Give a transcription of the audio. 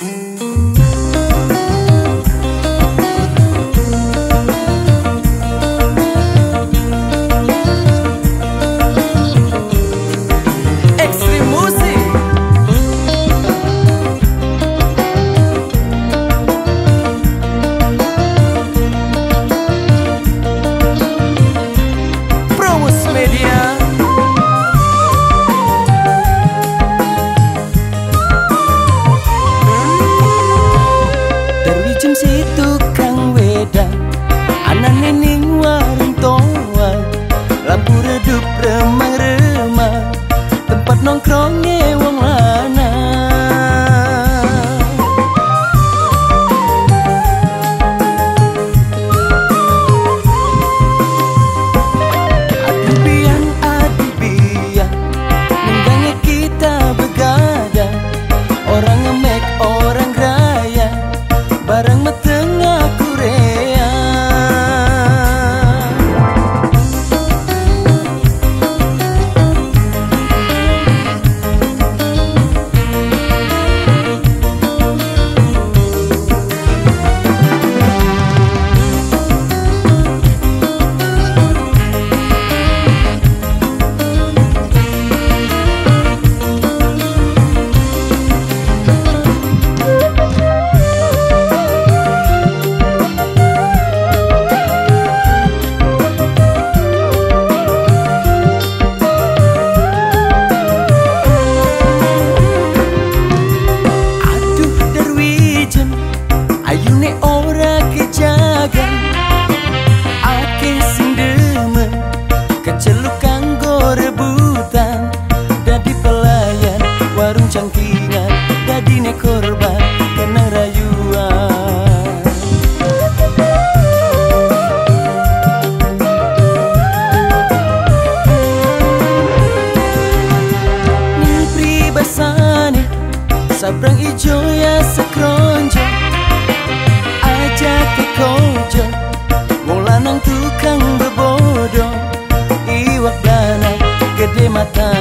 Mm. Sabrang time.